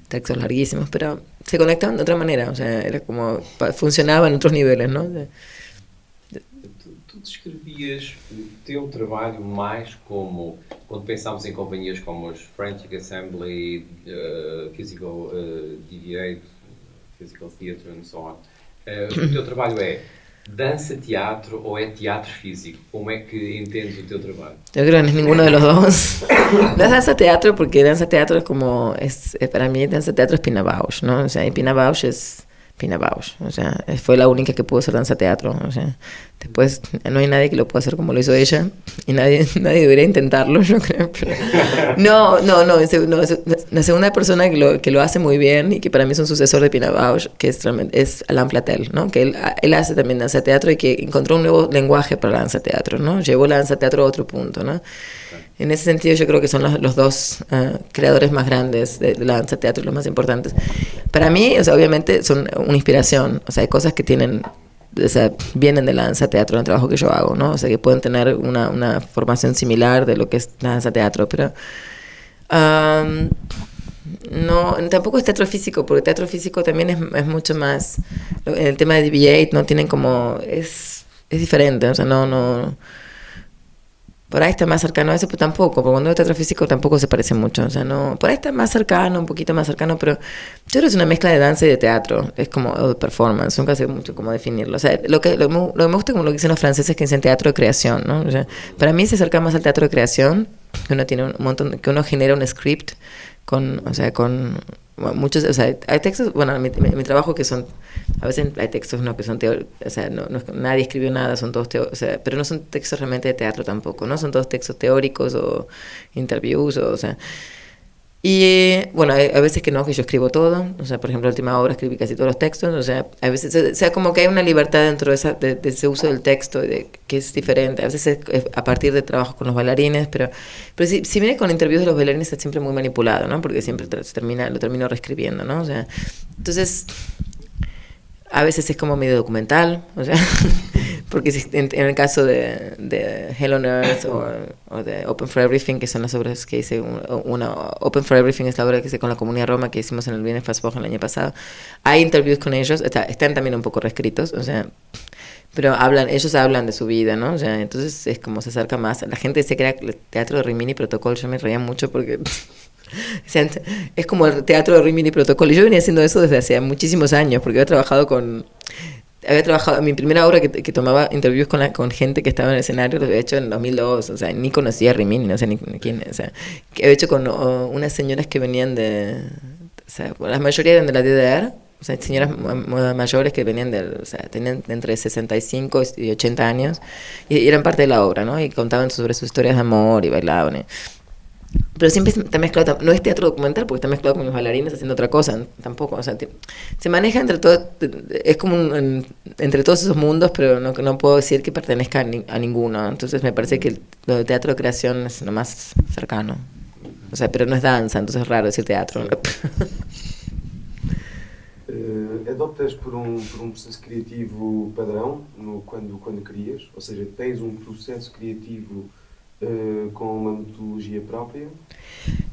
textos larguísimos, pero se conectaban de otra manera, o sea, era como, funcionaba en otros niveles, ¿no? De, tu, descrevias o teu trabalho mais como, quando pensamos em companhias como os Frantic Assembly, uh, Physical uh, Deviate, Physical Theatre and so on, uh, o teu trabalho é dança teatro o é teatro físico? ¿Cómo es que entiendes tu trabajo? Yo creo que no es ninguno de los dos. no es danza teatro porque danza teatro es como, es, para mí danza teatro es Pina Bausch, ¿no? O sea, Pina Bausch es Pina Bausch, o sea, fue la única que pudo hacer danza teatro, o sea, Después no hay nadie que lo pueda hacer como lo hizo ella y nadie, nadie debería intentarlo, yo creo. no, no, no, no, la segunda persona que lo, que lo hace muy bien y que para mí es un sucesor de Pina Bausch, que es, es Alain Platel, ¿no? que él, él hace también danza teatro y que encontró un nuevo lenguaje para la danza teatro, ¿no? llevó la danza teatro a otro punto. ¿no? En ese sentido yo creo que son los, los dos uh, creadores más grandes de, de, la danza teatro, los más importantes. Para mí, o sea, obviamente son una inspiración, o sea, hay cosas que tienen o sea, vienen de la danza teatro en el trabajo que yo hago, ¿no? O sea, que pueden tener una, una formación similar de lo que es la danza teatro, pero um, no, tampoco es teatro físico, porque teatro físico también es, es mucho más, en el tema de DB8 no tienen como, es, es diferente, o sea, no, no, por ahí está más cercano a eso, pero tampoco, porque cuando es teatro físico tampoco se parece mucho, o sea, no, por ahí está más cercano, un poquito más cercano, pero yo creo que es una mezcla de danza y de teatro, es como de performance, nunca sé mucho cómo definirlo, o sea, lo que, lo, lo me gusta como lo que dicen los franceses que dicen teatro de creación, ¿no? O sea, para mí se acerca más al teatro de creación, que uno tiene un montón, que uno genera un script con, o sea, con muchos, o sea, hay textos, bueno, mi, mi, mi, trabajo que son, a veces hay textos no, que son teóricos, o sea, no, no, nadie escribió nada, son todos o sea, pero no son textos realmente de teatro tampoco, ¿no? Son todos textos teóricos o interviews, o, o sea, y bueno, hay, a veces que no, que yo escribo todo, o sea, por ejemplo, la última obra escribí casi todos los textos, o sea, a veces, o sea, como que hay una libertad dentro de, esa, de, ese uso del texto, que es diferente, a veces es, a partir de trabajo con los bailarines, pero, pero si, si viene con interviews de los bailarines es siempre muy manipulado, ¿no? Porque siempre termina, lo termino reescribiendo, ¿no? O sea, entonces, a veces es como medio documental, o sea, porque en, en, el caso de, de Hell on Earth o, de Open for Everything, que son las obras que hice, una, Open for Everything es la obra que hice con la Comunidad Roma que hicimos en el Viernes Fast el año pasado, hay interviews con ellos, está, están también un poco reescritos, o sea, pero hablan, ellos hablan de su vida, ¿no? O sea, entonces es como se acerca más, la gente dice que era teatro de Rimini Protocol, yo me reía mucho porque... es como el teatro de Rimini Protocol. Y yo venía haciendo eso desde hace muchísimos años, porque había trabajado con. Había trabajado. Mi primera obra que, que tomaba interviews con, la, con gente que estaba en el escenario lo había hecho en 2002. O sea, ni conocía a Rimini, no sé ni, quién. O sea, que había hecho con oh, unas señoras que venían de. O sea, la mayoría eran de la DDR. O sea, señoras mayores que venían de, o sea, tenían entre 65 y 80 años y, eran parte de la obra, ¿no? Y contaban sobre sus historias de amor y bailaban. Pero siempre está mezclado, no es teatro documental porque está mezclado con los bailarines haciendo otra cosa, tampoco, o sea, se maneja entre todo, es como un, entre todos esos mundos, pero no, no puedo decir que pertenezca a, ni, a, ninguno, entonces me parece que lo de teatro de creación es lo más cercano, o sea, pero no es danza, entonces es raro decir teatro. Uh, adoptas por um, por um processo criativo padrão no, quando, quando crias? Ou seja, tens um processo criativo Uh, con una metodología propia?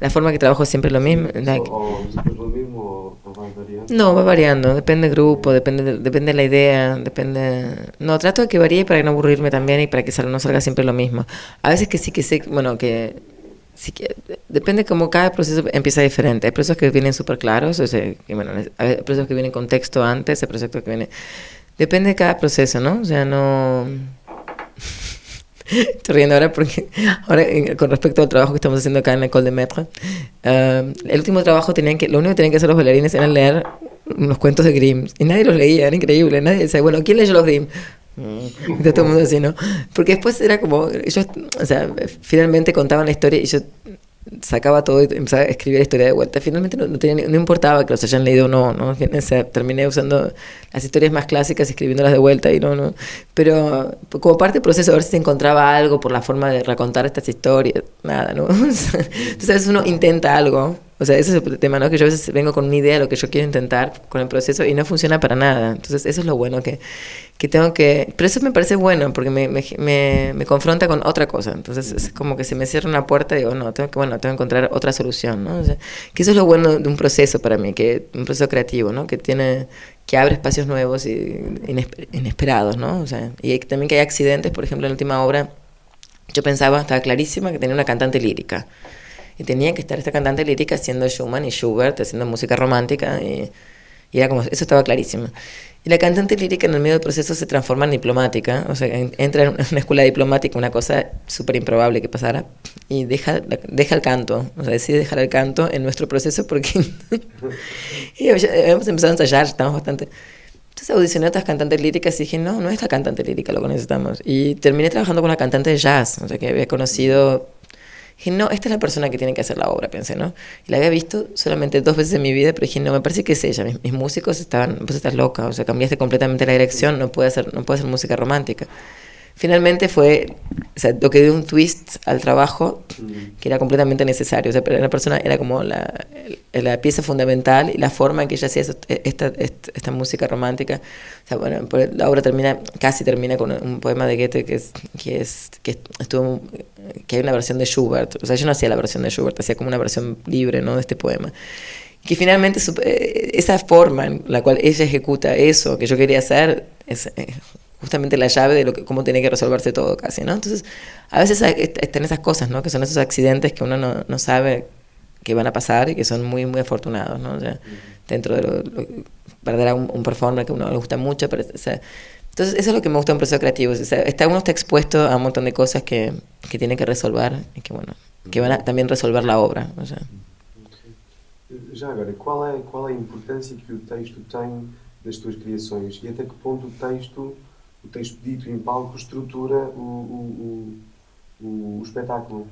La forma que trabajo es siempre lo mismo. Like, o, o lo mismo o, o va variando? No, va variando, depende del grupo, depende de, depende de la idea, depende... No, trato de que varíe para no aburrirme también y para que no salga siempre lo mismo. A veces que sí que sé, bueno, que... Sí que depende como cada proceso empieza diferente. Hay procesos que vienen súper claros, o sea, que, bueno, hay procesos que vienen con texto antes, hay procesos que vienen... Depende de cada proceso, ¿no? O sea, no... Estoy riendo ahora porque ahora con respecto al trabajo que estamos haciendo acá en la École de Maître, uh, el último trabajo tenían que, lo único que tenían que hacer los bailarines era leer unos cuentos de Grimm y nadie los leía, era increíble, nadie decía, bueno, ¿quién leyó los Grimm? Mm. todo el mundo así, ¿no? Porque después era como, ellos, o sea, finalmente contaban la historia y yo sacaba todo y empezaba a escribir la historia de vuelta. Finalmente no, no, tenía, no importaba que los hayan leído o no, ¿no? O sea, terminé usando las historias más clásicas, escribiéndolas de vuelta y no, no. Pero como parte del proceso, a ver si se encontraba algo por la forma de recontar estas historias, nada, ¿no? Entonces uno intenta algo. O sea, ese es el tema, ¿no? Que yo a veces vengo con una idea de lo que yo quiero intentar con el proceso y no funciona para nada. Entonces, eso es lo bueno que, que tengo que... Pero eso me parece bueno porque me, me, me, me, confronta con otra cosa. Entonces es como que se me cierra una puerta y digo, no, tengo que, bueno, tengo que encontrar otra solución, ¿no? O sea, que eso es lo bueno de un proceso para mí, que un proceso creativo, ¿no? Que tiene que abre espacios nuevos y inesperados, ¿no? O sea, y también que hay accidentes, por ejemplo, en la última obra yo pensaba, estaba clarísima que tenía una cantante lírica. Y tenía que estar esta cantante lírica haciendo Schumann y Schubert, haciendo música romántica, y, y era como, eso estaba clarísimo. Y la cantante lírica en el medio del proceso se transforma en diplomática, o sea, entra en una escuela diplomática, una cosa súper improbable que pasara, y deja, deja el canto, o sea, decide dejar el canto en nuestro proceso porque y hemos empezado a ensayar, estamos bastante... Entonces audicioné a otras cantantes líricas y dije, no, no es la cantante lírica lo que necesitamos. Y terminé trabajando con una cantante de jazz, o sea, que había conocido Dije, no, esta es la persona que tiene que hacer la obra, pensé, ¿no? Y la había visto solamente dos veces en mi vida, pero dije, no, me parece que es ella. Mis, músicos estaban, pues estás loca, o sea, cambiaste completamente la dirección, no puede hacer, no puede hacer música romántica finalmente fue o sea, lo que dio un twist al trabajo que era completamente necesario. O sea, la persona era como la, la pieza fundamental y la forma en que ella hacía esta, esta, música romántica. O sea, bueno, la obra termina, casi termina con un poema de Goethe que es, que es, que estuvo, que hay una versión de Schubert. O sea, yo no hacía la versión de Schubert, hacía como una versión libre, ¿no? De este poema que finalmente eh, esa forma en la cual ella ejecuta eso que yo quería hacer es, eh, justamente la llave de lo que, cómo tiene que resolverse todo casi, ¿no? Entonces, a veces están esas cosas, ¿no? Que son esos accidentes que uno no, no sabe que van a pasar y que son muy, muy afortunados, ¿no? O sea, dentro de lo, perder a un, performer que a uno le gusta mucho, pero, o sea, entonces eso es lo que me gusta en un proceso creativo, o sea, está, uno está expuesto a un montón de cosas que, que tiene que resolver y que, bueno, que van a también resolver la obra, o sea. Já agora, qual é, qual é a importância que o texto tem nas tuas criações e até que ponto o texto o texto dito em palco estrutura o, o, o, o espetáculo.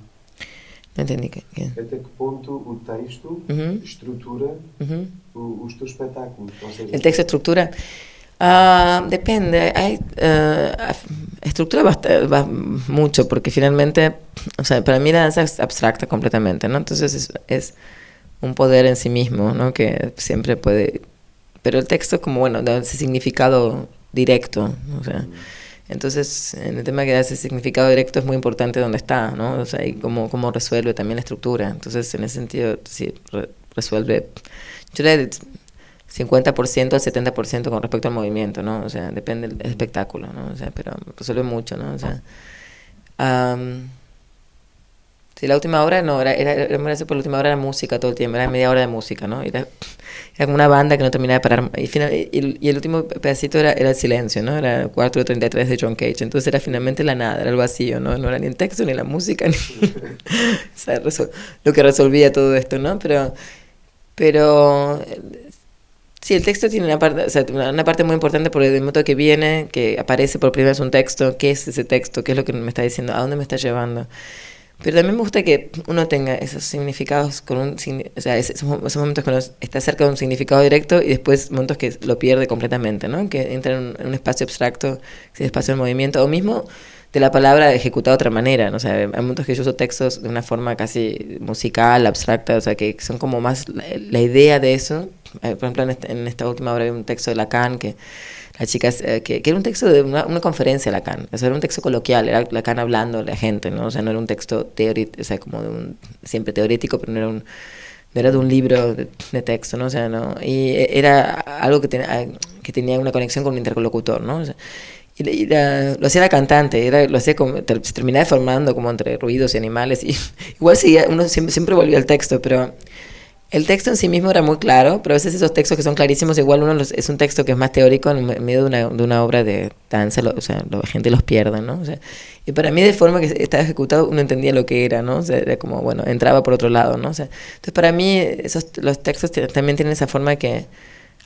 Não entendi. Até que ponto o texto uhum. estrutura uhum. os teus espetáculos? Seja, o texto estrutura? Uh, depende. Hay, uh, estructura va, mucho porque finalmente, o sea, para mí la danza es abstracta completamente, ¿no? Entonces es, es un poder en sí mismo, ¿no? Que siempre puede... Pero el texto como, bueno, da ese significado directo. O sea, entonces, en el tema que da ese significado directo es muy importante dónde está, ¿no? O sea, y cómo, cómo resuelve también la estructura. Entonces, en ese sentido, sí, resuelve, yo le 50% al 70% con respecto al movimiento, ¿no? O sea, depende del espectáculo, ¿no? O sea, pero resuelve mucho, ¿no? O sea, Sí, la última hora no, era, era, era, por la última hora era música todo el tiempo, era media hora de música, ¿no? Era, era como una banda que no terminaba de parar. Y, final, y, y, el último pedacito era, era el silencio, ¿no? Era 4.33 de John Cage. Entonces era finalmente la nada, era el vacío, ¿no? No era ni el texto, ni la música, ni... o sea, lo que resolvía todo esto, ¿no? Pero, pero Sí, el texto tiene una parte, o sea, una parte muy importante por el momento que viene, que aparece por primera vez un texto, qué es ese texto, qué es lo que me está diciendo, a dónde me está llevando. Pero también me gusta que uno tenga esos significados con un o sea, esos, momentos que está cerca de un significado directo y después momentos que lo pierde completamente, ¿no? Que entra en un, espacio abstracto, ese espacio del movimiento, o mismo de la palabra ejecutada de otra manera, ¿no? O sea, hay momentos que yo uso textos de una forma casi musical, abstracta, o sea, que son como más la, idea de eso. Por ejemplo, en, este, en esta última obra hay un texto de Lacan que la chica, eh, que, que, era un texto de una, una conferencia Lacan, o sea, era un texto coloquial, era Lacan hablando a la gente, ¿no? O sea, no era un texto teórico, o sea, como de un, siempre teórico, pero no era un, era de un libro de, texto, ¿no? O sea, no, y era algo que, tenía que tenía una conexión con un interlocutor, ¿no? O sea, y, lo hacía la cantante, era, lo hacía como, se terminaba formando como entre ruidos y animales, y igual seguía, uno siempre, siempre volvía al texto, pero el texto en sí mismo era muy claro, pero a veces esos textos que son clarísimos, igual uno es un texto que es más teórico en medio de una, de una obra de danza, o sea, la gente los pierde, ¿no? O sea, y para mí de forma que estaba ejecutado uno entendía lo que era, ¿no? O sea, era como, bueno, entraba por otro lado, ¿no? O sea, entonces para mí esos, los textos también tienen esa forma que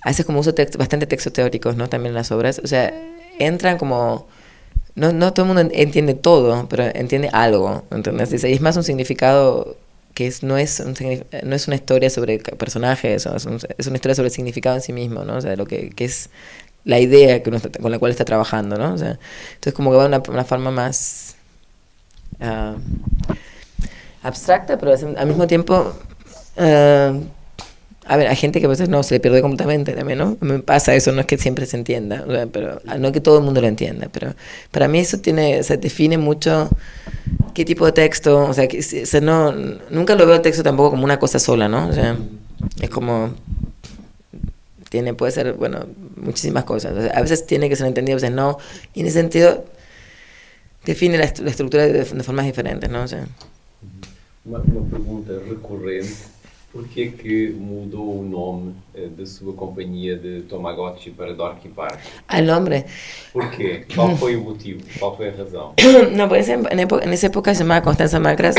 a veces como uso texto, bastante textos teóricos, ¿no? También en las obras, o sea, entran como... No, no todo el mundo entiende todo, pero entiende algo, ¿entendés? Y es más un significado que no, es no es una historia sobre personajes, es, es, una historia sobre el significado en sí mismo, ¿no? O sea, lo que, que es la idea que uno con la cual está trabajando, ¿no? O sea, entonces como que va de una, una forma más uh, abstracta, pero al mismo tiempo... Uh, a ver, hay gente que a veces no se le pierde completamente también, ¿no? Me pasa eso, no es que siempre se entienda, pero no es que todo el mundo lo entienda, pero para mí eso tiene, se define mucho qué tipo de texto, o sea, que, no, nunca lo veo el texto tampoco como una cosa sola, ¿no? O sea, es como, tiene, puede ser, bueno, muchísimas cosas. a veces tiene que ser entendido, a veces no, y en ese sentido define la, estructura de, formas diferentes, ¿no? O sea. Una, una pregunta recurrente Por que, que mudou o nome eh, da sua companhia de Tamagotchi para Dorky Park? El nombre. ¿Por qué? ¿Cuál fue el motivo? ¿Cuál fue la razón? no, pues en, en, esa época se llamaba Constanza Macras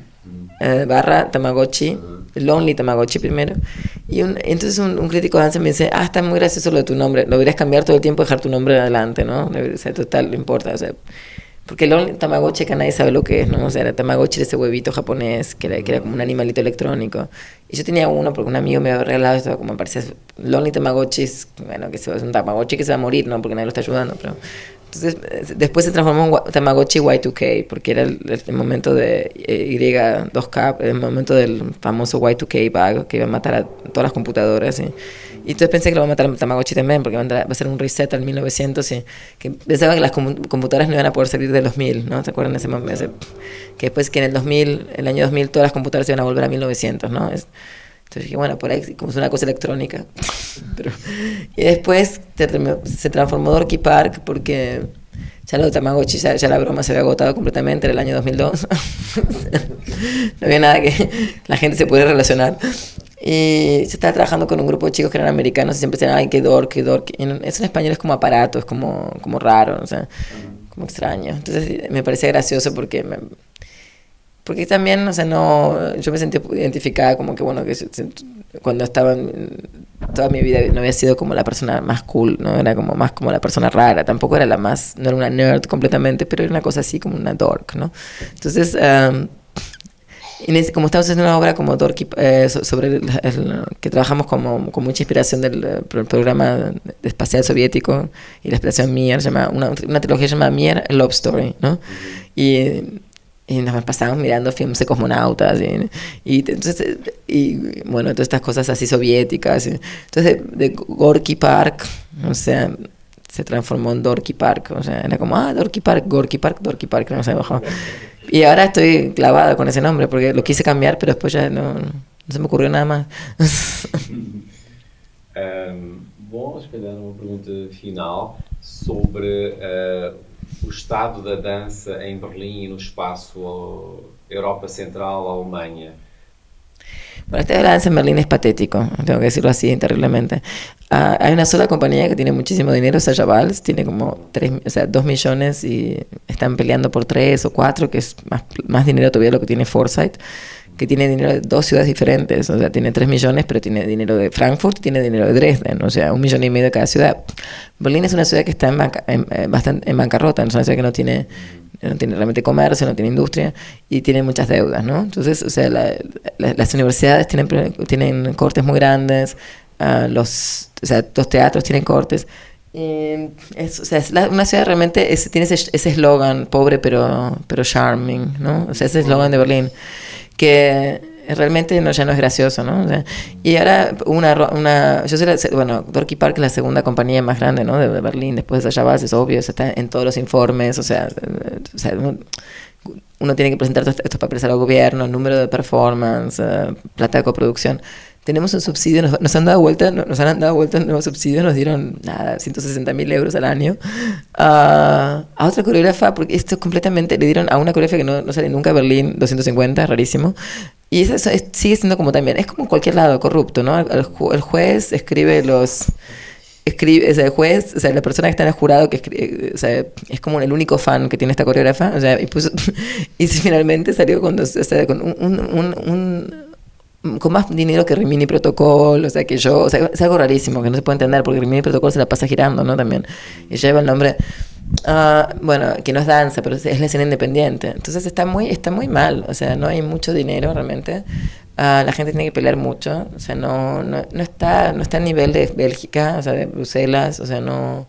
eh, barra Tamagotchi. Lonely Tamagotchi primero. Y entonces un, crítico de danza me dice, ah, está muy gracioso lo de tu nombre, lo deberías cambiar todo el tiempo, dejar tu nombre adelante, ¿no? O sea, total, no importa, o sea, porque el Tamagotchi que nadie sabe lo que es, ¿no? O sea, era Tamagotchi de ese huevito japonés, que era, que era como un animalito electrónico. Y yo tenía uno porque un amigo me había regalado esto, como parecía, Lonely Tamagotchi, bueno, que es un Tamagotchi que se va a morir, ¿no? Porque nadie lo está ayudando, pero entonces, después se transformó en Tamagotchi Y2K, porque era el, momento de eh, Y2K, el momento del famoso Y2K bug que iba a matar a todas las computadoras. Y, y entonces pensé que lo iba a matar a Tamagotchi también, porque va a ser un reset al 1900. Y que pensaba que las computadoras no iban a poder salir del 2000, ¿no? ¿Se acuerdan de ese momento? Que después que en el 2000, el año 2000, todas las computadoras iban a volver a 1900, ¿no? Es, entonces dije, bueno, por ahí como es una cosa electrónica. y después se transformó Dorky Park porque ya lo de Tamagotchi, ya, la broma se había agotado completamente en el año 2002. no había nada que la gente se pudiera relacionar. Y se estaba trabajando con un grupo de chicos que eran americanos y siempre decían, ay, qué dork, qué dork. eso en español es como aparato, es como, como raro, o sea, como extraño. Entonces me parecía gracioso porque me, porque también, o sea, no, yo me sentí identificada como que, bueno, que cuando estaba, toda mi vida no había sido como la persona más cool, ¿no? Era como más como la persona rara, tampoco era la más, no era una nerd completamente, pero era una cosa así como una dork, ¿no? Entonces, um, como estamos haciendo una obra como dorky, eh, sobre el, que trabajamos como, con mucha inspiración del, programa espacial soviético y la inspiración Mier, llama, una, una trilogía llamada Mier Love Story, ¿no? Y y nos pasamos mirando filmes de cosmonautas y, y, entonces y bueno todas estas cosas así soviéticas entonces de, Gorky Park o sea se transformó en Dorky Park o sea era como ah Dorky Park Gorky Park Dorky Park no sé bajó. Y ahora estoy clavada con ese nombre porque lo quise cambiar pero después ya no, no se me ocurrió nada más. Um, espelhar uma pergunta final sobre uh, o estado da dança em Berlim e no espaço Europa Central, Alemanha? Bueno, este danza en Berlín es patético, tengo que decirlo así terriblemente. Uh, hay una sola compañía que tiene muchísimo dinero, Sasha Valls, tiene como tres, o sea, dos millones y están peleando por tres o cuatro, que es más, más dinero todavía de lo que tiene Foresight que tiene dinero de dos ciudades diferentes, o sea, tiene 3 millones, pero tiene dinero de Frankfurt tiene dinero de Dresden, o sea, un millón y medio de cada ciudad. Berlín es una ciudad que está en, eh, bastante en bancarrota, es una ciudad que no tiene, no tiene realmente comercio, no tiene industria y tiene muchas deudas, ¿no? Entonces, o sea, las universidades tienen, tienen cortes muy grandes, uh, los, o sea, los teatros tienen cortes. es, o sea, es una ciudad realmente es, tiene ese eslogan, pobre pero, pero charming, ¿no? O sea, ese eslogan de Berlín que realmente no, ya no es gracioso, ¿no? y ahora una, una yo sé, la, bueno, Dorky Park es la segunda compañía más grande, ¿no? De, Berlín, después de Sasha es obvio, está en todos los informes, o sea, o sea uno, tiene que presentar estos, papeles al gobierno, número de performance, eh, plata de coproducción tenemos un subsidio, nos, han dado vuelta, nos han dado vuelta un nuevo subsidio, nos dieron nada, 160 mil euros al año a otra coreógrafa, porque esto completamente le dieron a una coreógrafa que no, sale nunca a Berlín, 250, rarísimo. Y eso, sigue siendo como también, es como cualquier lado corrupto, ¿no? El, juez escribe los escribe, o sea, el juez, o sea, la persona que está en el jurado que escribe, o sea, es como el único fan que tiene esta coreógrafa, o sea, y, puso, y finalmente salió con, o sea, con un, un con más dinero que Rimini Protocol, o sea, que yo, o sea, es algo rarísimo que no se puede entender porque Rimini Protocol se la pasa girando, ¿no? También. Y lleva el nombre, uh, bueno, que no es danza, pero es la escena independiente. Entonces está muy, está muy mal, o sea, no hay mucho dinero realmente. Uh, la gente tiene que pelear mucho, o sea, no, no, no, está, no está a nivel de Bélgica, o sea, de Bruselas, o sea, no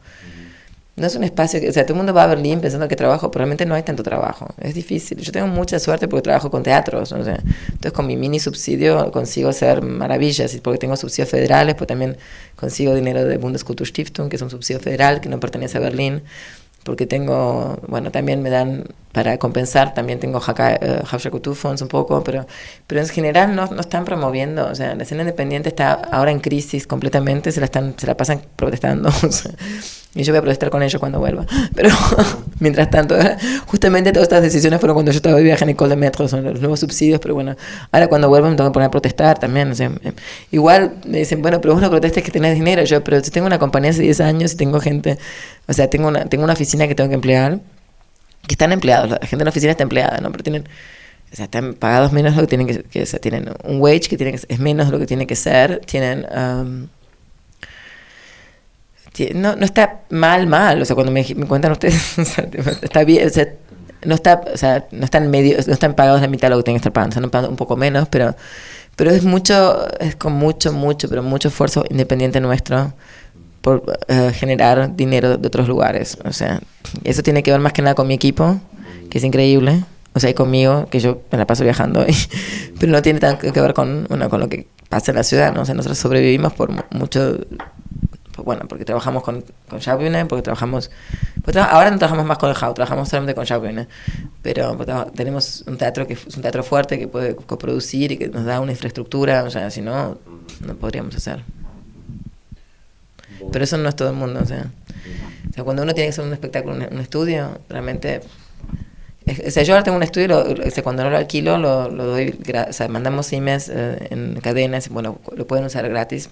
no es un espacio que, o sea, todo el mundo va a Berlín pensando que trabajo, pero realmente no hay tanto trabajo. Es difícil. Yo tengo mucha suerte porque trabajo con teatros. O sea, entonces, con mi mini subsidio consigo hacer maravillas. Y porque tengo subsidios federales, pues también consigo dinero de Bundeskulturstiftung, que es un subsidio federal que no pertenece a Berlín. Porque tengo, bueno, también me dan para compensar, también tengo uh, Fonds un poco, pero, pero en general no, no están promoviendo. O sea, la escena independiente está ahora en crisis completamente, se la, están, se la pasan protestando. y yo voy a protestar con ellos cuando vuelva. Pero mientras tanto, justamente todas estas decisiones fueron cuando yo estaba de viaje en Ecole de Metro, son los nuevos subsidios, pero bueno, ahora cuando vuelva me tengo que poner a protestar también. O sea, eh, igual me dicen, bueno, pero vos no protestes que tenés dinero. Yo, pero si tengo una compañía hace 10 años y tengo gente, o sea, tengo una, tengo una oficina que tengo que emplear, que están empleados, la gente en la oficina está empleada, ¿no? Pero tienen o sea, están pagados menos de lo que tienen que, que o sea, tienen un wage que tiene que, es menos de lo que tiene que ser, tienen... um, no, no está mal, mal, o sea, cuando me, cuentan ustedes, está bien, o sea, no está, o sea, no están medio, no están pagados la mitad de lo que tienen que estar pagando, están pagando un poco menos, pero, pero es mucho, es con mucho, mucho, pero mucho esfuerzo independiente nuestro por eh, generar dinero de otros lugares. O sea, eso tiene que ver más que nada con mi equipo, que es increíble. O sea, y conmigo, que yo me la paso viajando, pero no tiene tanto que ver con, bueno, con lo que pasa en la ciudad, ¿no? O sea, nosotros sobrevivimos por mu- mucho, bueno, porque trabajamos con, con Schaubühne, porque trabajamos, pues tra- ahora no trabajamos más con el Hau, trabajamos solamente con Schaubühne, pero pues, tenemos un teatro que es un teatro fuerte, que puede coproducir y que nos da una infraestructura, o sea, si no, no podríamos hacer. Pero eso no es todo el mundo, o sea. O sea, cuando uno tiene que hacer un espectáculo, un, un estudio, realmente... o sea, yo ahora tengo un estudio, lo- o sea, cuando no lo alquilo, lo, lo doy, o sea, mandamos emails eh, en cadenas, bueno, lo pueden usar gratis.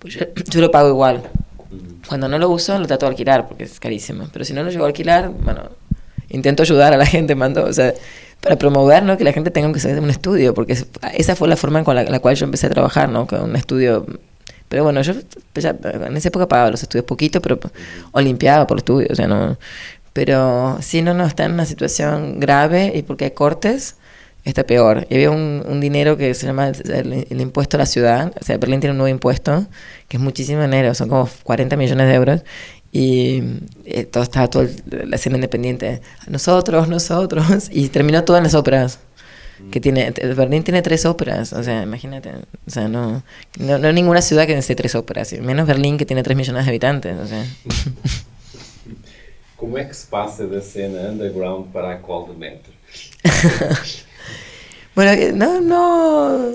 Pues yo, yo lo pago igual. Cuando no lo uso, lo trato de alquilar, porque es carísimo. Pero si no lo llego a alquilar, bueno, intento ayudar a la gente, mando, o sea, para promover, ¿no? Que la gente tenga que hacer un estudio, porque es- esa fue la forma con la, la cual yo empecé a trabajar, ¿no? Con un estudio. Pero bueno, yo ya, en esa época pagaba los estudios poquito, pero o limpiaba por estudio, o sea, no. Pero si no, no, está en una situación grave y porque hay cortes, está peor. Y había un, un dinero que se llama el, el impuesto a la ciudad. O sea, Berlín tiene un nuevo impuesto, que es muchísimo dinero, son como 40 millones de euros. Y eh, todo estaba toda la escena independiente. Nosotros, nosotros. Y terminó todo en las óperas. Que tiene, Berlín tiene tres óperas, o sea, imagínate, o sea, no, no, no hay ninguna ciudad que necesite tres óperas, menos Berlín que tiene tres millones de habitantes, o sea. Como é que se passa da cena underground para a qual de metro? Bueno, eh, no, no.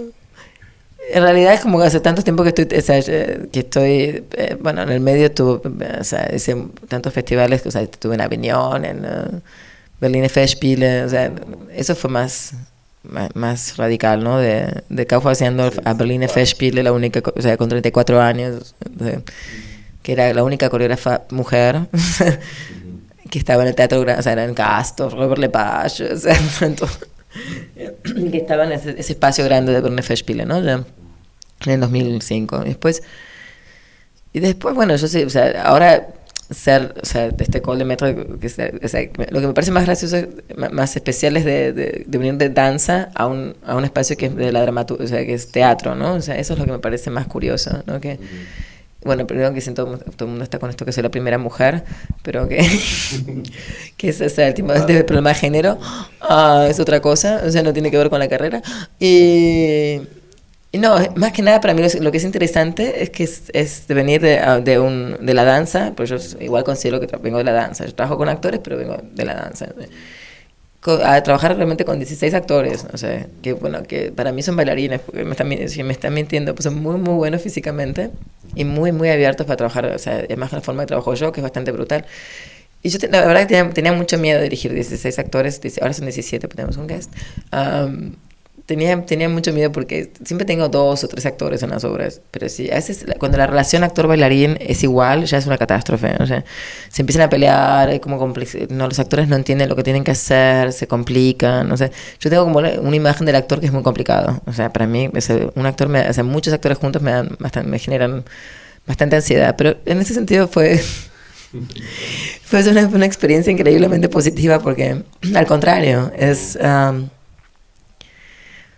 En realidad es como que hace tanto tiempo que estoy, o sea, eh, que estoy, eh, bueno, en el medio tuve, o sea, hice tantos festivales, o sea, estuve en Avignon, en uh, Berliner Festspiele, o sea, eso fue más, más, más radical, ¿no? De, de Kaufmann haciendo a Berliner Festspiele, la única, o sea, con 34 años, o sea, que era la única coreógrafa mujer. que estaba en el teatro, o sea, era en Castor, Robert Lepage, o sea, tanto- que estaba en ese, ese espacio grande de Berliner Festspiele, ¿no? Ya, en el 2005. Y después, y después, bueno, yo sé, o sea, ahora ser, o sea, este call de metro, que sea- o sea, lo que me parece más gracioso, más especial es de, de, de venir de danza a un, a un espacio que es de la dramaturgia, o sea, que es teatro, ¿no? O sea, eso es lo que me parece más curioso, ¿no? Que, bueno, primero que siento, todo el mundo está con esto que soy la primera mujer, pero que, que es, sea, el tipo de problema de género, ah, es otra cosa, o sea, no tiene que ver con la carrera. Y, y no, más que nada para mí lo, lo que es interesante es que es, es de venir de, ah, de, un, de la danza, pues yo igual considero que vengo de la danza, yo trabajo con actores, pero vengo de la danza. A trabajar realmente con 16 actores, o sea, que bueno, que para mí son bailarines, porque me están, si me están mintiendo, pues son muy, muy buenos físicamente y muy, muy abiertos para trabajar, o sea, además la forma que trabajo yo, que es bastante brutal. Y yo, la verdad, tenía, tenía mucho miedo de dirigir 16 actores, ahora son 17, pues tenemos un guest. Am, tenía, tenía mucho miedo porque siempre tengo dos o tres actores en las obras, pero sí, a veces cuando la relación actor-bailarín es igual, ya es una catástrofe. O sea, se empiezan a pelear, hay como no, los actores no entienden lo que tienen que hacer, se complican. O sea, yo tengo como una, imagen del actor que es muy complicado. O sea, para mí, un actor, me, o sea, muchos actores juntos me, dan bastante, me generan bastante ansiedad, pero en ese sentido fue. Fue una, una experiencia increíblemente positiva porque, al contrario, es. am,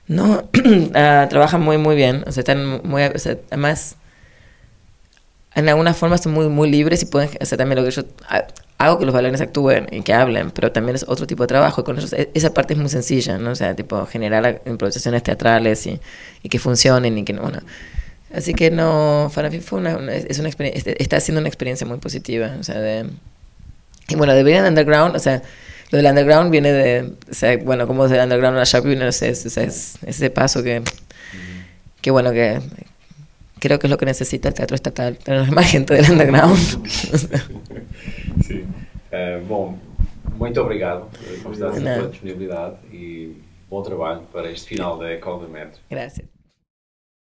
no, ah, trabajan muy, muy bien. O sea, están muy. O sea, además, en alguna forma son muy, muy libres y pueden hacer también lo que yo ha- hago, que los bailarines actúen y que hablen, pero también es otro tipo de trabajo. Y con ellos, e- esa parte es muy sencilla, ¿no? O sea, tipo, generar improvisaciones teatrales y, y que funcionen y que no. Bueno. Así que no, para mí fue una, es una experiencia, está siendo una experiencia muy positiva. O sea, de. Y bueno, de underground, o sea, lo del underground viene de, o sea, bueno, como del underground a la sé, es, es, es ese paso que, que bueno, que creo que es lo que necesita el teatro estatal, tener más gente del underground. Sim. Eh, bom, muito obrigado por estar a disponibilidade e bom trabalho para este final da Ecole de Metro. Gracias.